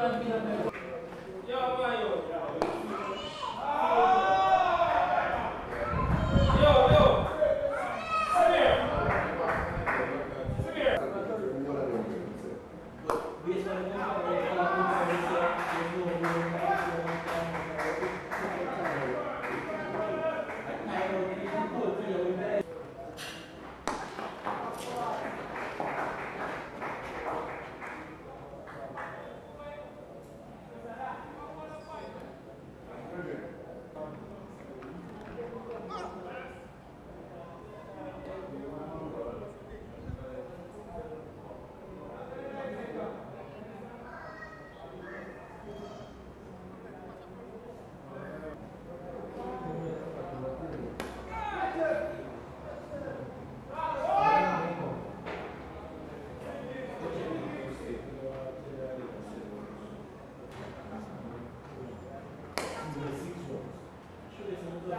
Yeah,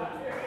Yeah.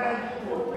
belki bu.